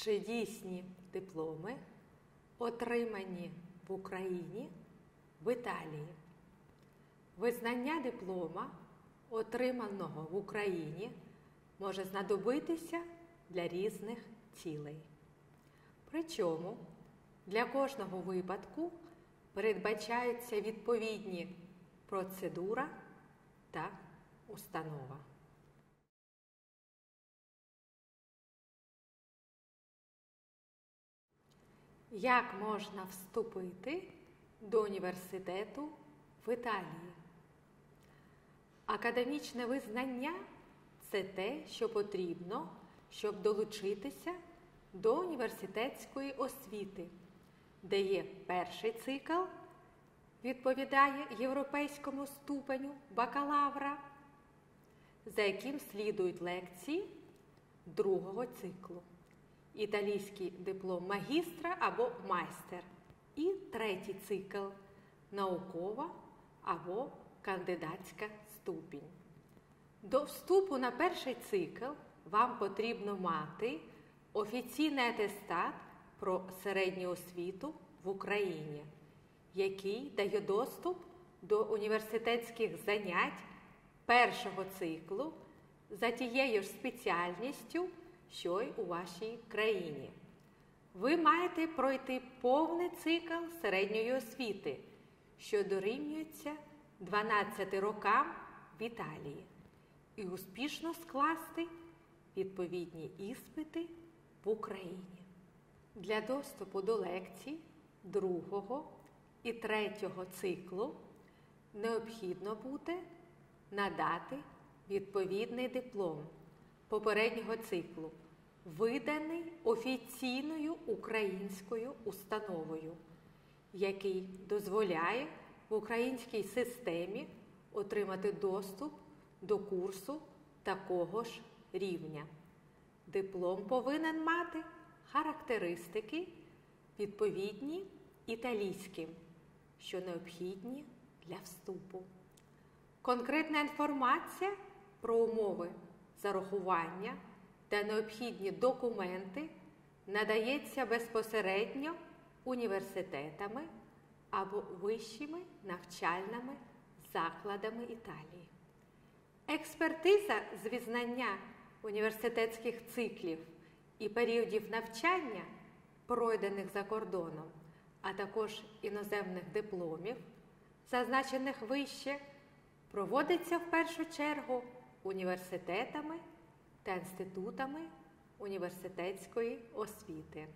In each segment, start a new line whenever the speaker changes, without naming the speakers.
Чи дійсні дипломи, отримані в Україні, в Італії? Визнання диплома, отриманого в Україні, може знадобитися для різних цілей. Причому для кожного випадку передбачаються відповідні процедура та установа. Як можна вступити до університету в Італії? Академічне визнання це те, що потрібно, щоб долучитися до університетської освіти, де є перший цикл, відповідає європейському ступеню бакалавра, за яким слідують лекції другого циклу італійський диплом магістра або майстер. І третій цикл наукова або кандидатська ступінь. До вступу на перший цикл вам потрібно мати офіційний атестат про середню освіту в Україні, який дає доступ до університетських занять першого циклу за тією ж спеціальністю що й у вашій країні. Ви маєте пройти повний цикл середньої освіти, що дорівнюється 12 рокам в Італії, і успішно скласти відповідні іспити в Україні. Для доступу до лекцій другого і третього циклу необхідно буде надати відповідний диплом попереднього циклу, виданий офіційною українською установою, який дозволяє в українській системі отримати доступ до курсу такого ж рівня. Диплом повинен мати характеристики, відповідні італійським, що необхідні для вступу. Конкретна інформація про умови зарахування та необхідні документи надається безпосередньо університетами або вищими навчальними закладами Італії. Експертиза з візнання університетських циклів і періодів навчання, пройдених за кордоном, а також іноземних дипломів, зазначених вище, проводиться в першу чергу університетами та інститутами університетської освіти.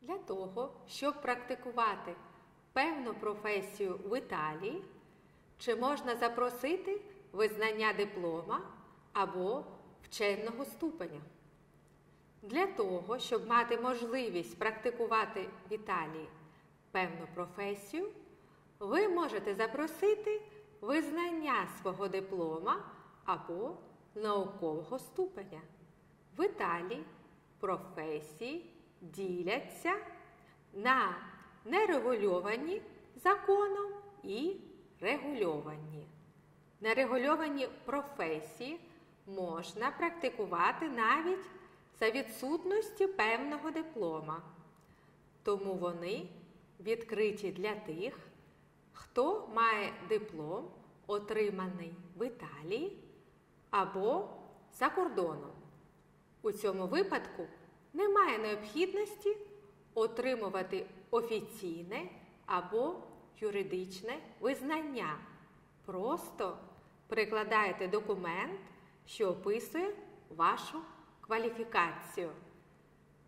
Для того, щоб практикувати певну професію в Італії, чи можна запросити визнання диплома або вченого ступеня. Для того, щоб мати можливість практикувати в Італії певну професію, ви можете запросити визнання свого диплома або наукового ступеня. В Італії професії діляться на нерегульовані законом і регульовані. Нерегульовані професії можна практикувати навіть за відсутності певного диплома. Тому вони відкриті для тих, хто має диплом, отриманий в Італії або за кордоном. У цьому випадку немає необхідності отримувати офіційне або юридичне визнання. Просто прикладаєте документ, що описує вашу кваліфікацію.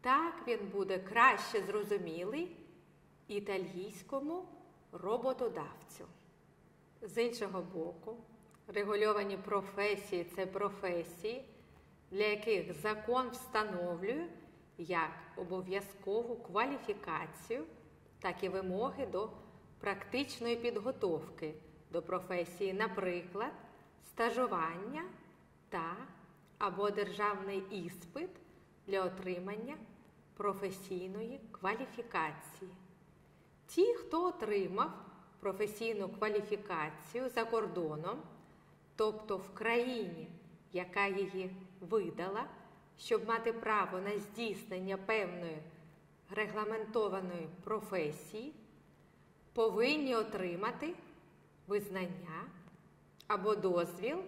Так він буде краще зрозумілий італійському роботодавцю. З іншого боку, регульовані професії це професії, для яких закон встановлює як обов'язкову кваліфікацію, так і вимоги до практичної підготовки до професії, наприклад, стажування та або державний іспит для отримання професійної кваліфікації. Ті, хто отримав професійну кваліфікацію за кордоном, тобто в країні, яка її видала, щоб мати право на здійснення певної регламентованої професії, повинні отримати визнання або дозвіл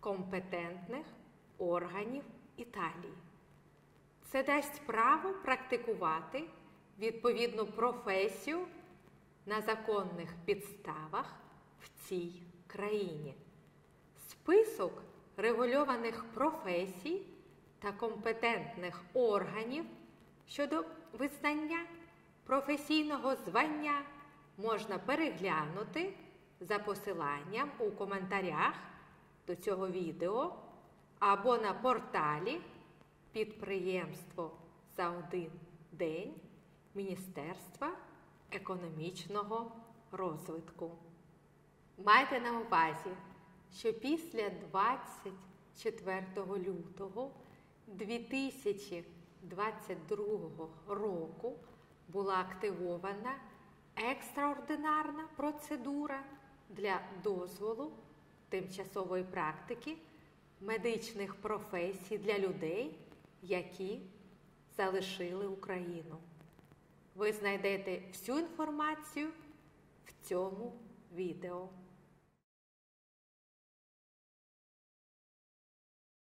компетентних органів Італії. Це дасть право практикувати відповідну професію на законних підставах в цій країні. Список регульованих професій та компетентних органів щодо визнання професійного звання можна переглянути за посиланням у коментарях до цього відео або на порталі Підприємство за один день Міністерства економічного розвитку. Майте на увазі, що після 24 лютого 2022 року була активована екстраординарна процедура для дозволу тимчасової практики медичних професій для людей, які залишили Україну. Ви знайдете всю інформацію в цьому відео.